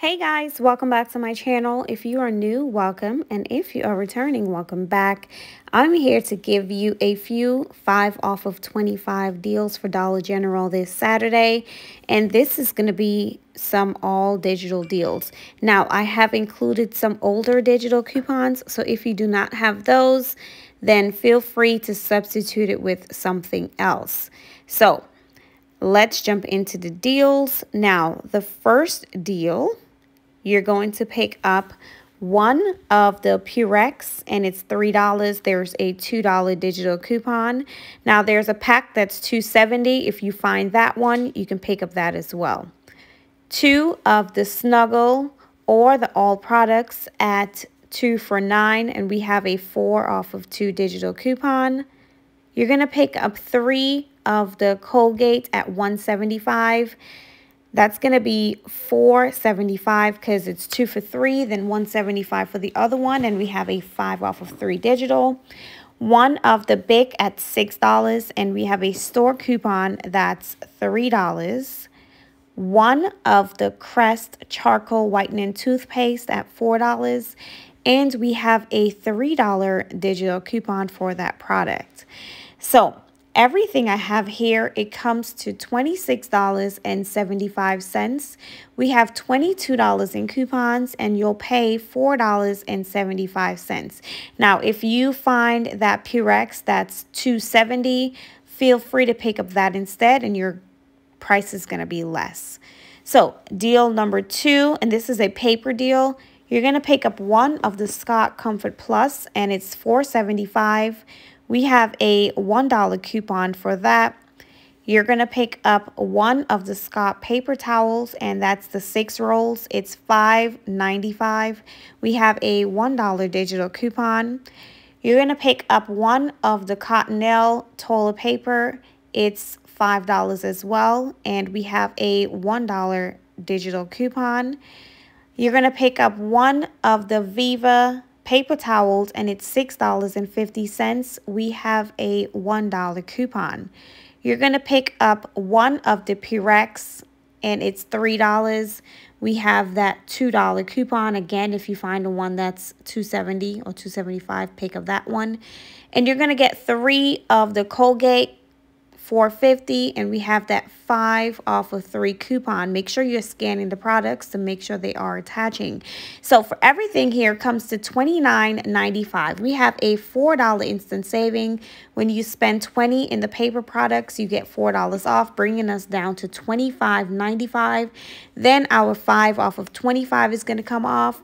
Hey guys, welcome back to my channel. If you are new, welcome. And if you are returning, welcome back. I'm here to give you a few 5 off of 25 deals for Dollar General this Saturday. And this is going to be some all digital deals. Now, I have included some older digital coupons. So if you do not have those, then feel free to substitute it with something else. So let's jump into the deals. Now, the first deal you're going to pick up one of the Purex and it's $3. There's a $2 digital coupon. Now there's a pack that's $2.70. If you find that one, you can pick up that as well. Two of the Snuggle or the All products at 2 for 9 and we have a 4 off of 2 digital coupon. You're going to pick up 3 of the Colgate at 175 that's going to be 475 because it's two for three, then 175 for the other one. And we have a five off of three digital. One of the Bic at $6 and we have a store coupon that's $3. One of the Crest Charcoal Whitening Toothpaste at $4. And we have a $3 digital coupon for that product. So everything I have here, it comes to $26.75. We have $22 in coupons and you'll pay $4.75. Now, if you find that Purex that's $2.70, feel free to pick up that instead and your price is going to be less. So, deal number two, and this is a paper deal. You're going to pick up one of the Scott Comfort Plus and it's $4.75 we have a $1 coupon for that. You're going to pick up one of the Scott paper towels, and that's the six rolls. It's $5.95. We have a $1 digital coupon. You're going to pick up one of the Cottonelle toilet paper. It's $5 as well, and we have a $1 digital coupon. You're going to pick up one of the Viva paper towels and it's $6.50. We have a $1 coupon. You're going to pick up one of the Purex and it's $3. We have that $2 coupon. Again, if you find a one that's 270 or 275 pick up that one. And you're going to get three of the Colgate 450 and we have that 5 off of 3 coupon. Make sure you're scanning the products to make sure they are attaching. So for everything here comes to $29.95. We have a $4 instant saving. When you spend 20 in the paper products, you get $4 off, bringing us down to $25.95. Then our 5 off of 25 is going to come off.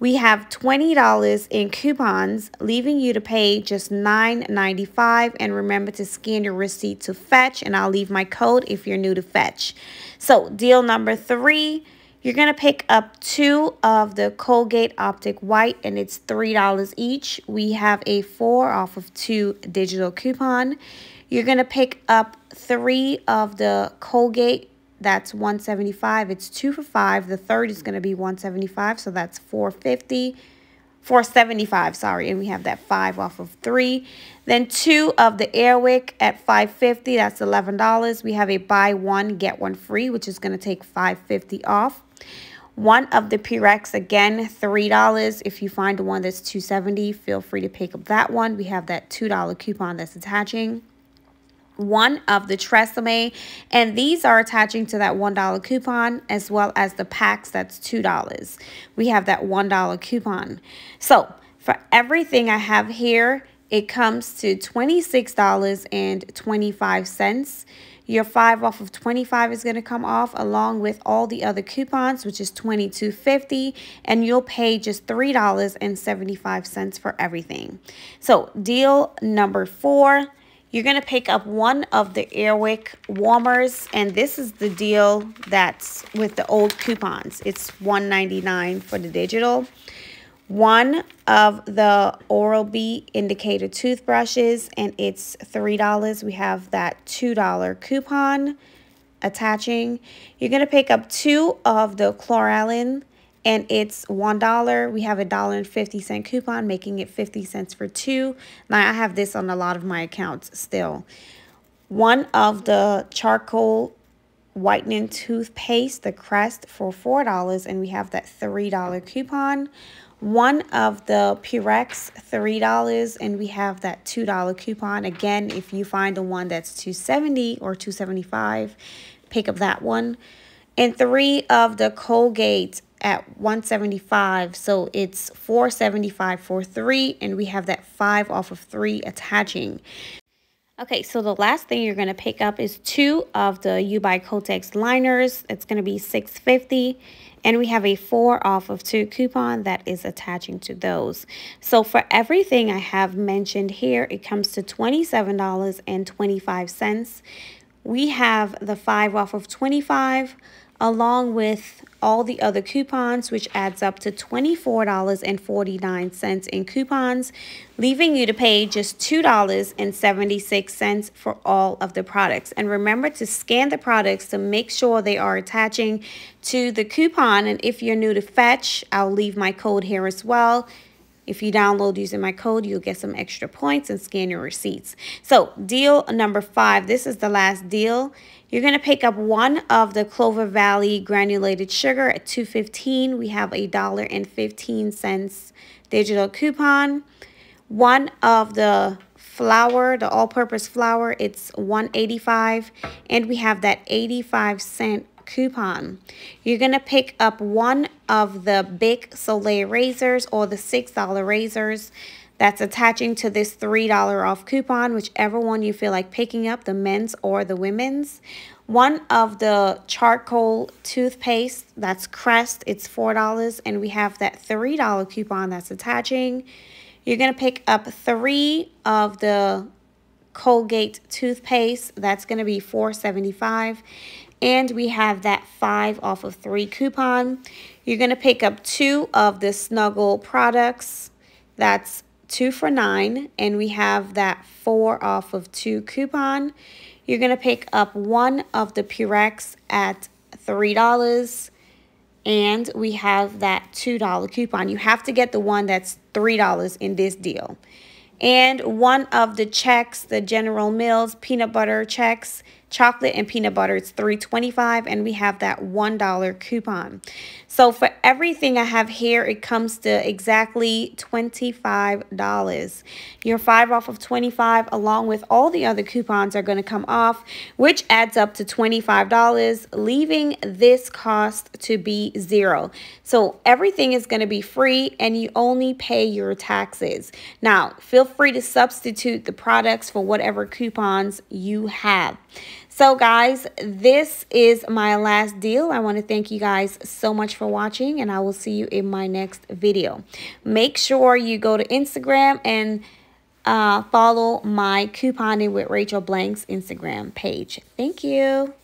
We have $20 in coupons, leaving you to pay just $9.95. And remember to scan your receipt to Fetch, and I'll leave my code if you're new to Fetch. So deal number three, you're going to pick up two of the Colgate Optic White, and it's $3 each. We have a four off of two digital coupon. You're going to pick up three of the Colgate that's 175 it's two for five. The third is going to be 175 so that's 450 475 sorry and we have that five off of three. Then two of the airwick at 550 that's 11 dollars. We have a buy one get one free which is going to take 550 off. One of the Purex, again, $3. If you find one that's 270 feel free to pick up that one. We have that $2 coupon that's attaching one of the Tresemme, and these are attaching to that $1 coupon as well as the packs that's $2. We have that $1 coupon. So for everything I have here, it comes to $26.25. Your 5 off of 25 is going to come off along with all the other coupons, which is $22.50, and you'll pay just $3.75 for everything. So deal number four, you're going to pick up one of the Airwick warmers, and this is the deal that's with the old coupons. It's $1.99 for the digital. One of the Oral-B indicator toothbrushes, and it's $3. We have that $2 coupon attaching. You're going to pick up two of the Chloralin and it's $1. We have a dollar and 50 cent coupon, making it 50 cents for two. Now, I have this on a lot of my accounts still. One of the charcoal whitening toothpaste, the Crest, for $4, and we have that $3 coupon. One of the Purex, $3, and we have that $2 coupon. Again, if you find the one that's 270 or 275 pick up that one. And three of the Colgate at 175 so it's 475 for three and we have that five off of three attaching Okay, so the last thing you're going to pick up is two of the U by Kotex liners. It's going to be 650 and we have a four off of two coupon that is attaching to those. So for everything I have mentioned here, it comes to $27.25. We have the five off of 25 along with all the other coupons, which adds up to $24.49 in coupons, leaving you to pay just $2.76 for all of the products. And remember to scan the products to make sure they are attaching to the coupon. And if you're new to Fetch, I'll leave my code here as well. If you download using my code, you'll get some extra points and scan your receipts. So deal number five, this is the last deal. You're going to pick up one of the Clover Valley granulated sugar at 215. We have a dollar and 15 cents digital coupon. One of the flour, the all-purpose flour, it's 185 and we have that 85 cent coupon. You're going to pick up one of the Bic Soleil razors or the $6 razors that's attaching to this $3 off coupon, whichever one you feel like picking up, the men's or the women's. One of the charcoal toothpaste, that's Crest, it's $4, and we have that $3 coupon that's attaching. You're going to pick up three of the Colgate toothpaste, that's going to be $4.75. And we have that 5 off of 3 coupon. You're going to pick up two of the Snuggle products. That's 2 for 9. And we have that 4 off of 2 coupon. You're going to pick up one of the Purex at $3. And we have that $2 coupon. You have to get the one that's $3 in this deal. And one of the Chex, the General Mills peanut butter Chex, chocolate and peanut butter it's 325 and we have that one dollar coupon. So for everything i have here it comes to exactly 25 dollars. Your five off of 25 along with all the other coupons are going to come off which adds up to 25 dollars leaving this cost to be zero. So everything is going to be free and you only pay your taxes. Now feel free to substitute the products for whatever coupons you have so guys, this is my last deal. I want to thank you guys so much for watching and I will see you in my next video. Make sure you go to Instagram and uh, follow my Couponing with Rachel Blanks Instagram page. Thank you.